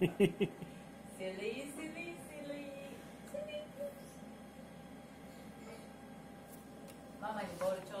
silly, silly, silly, silly. ママにボールちょ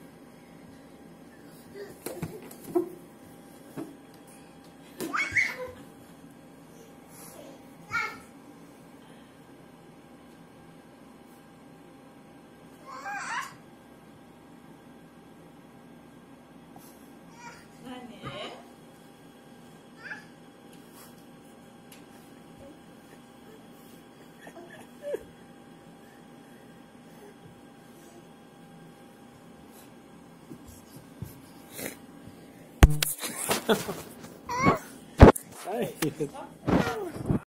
はい。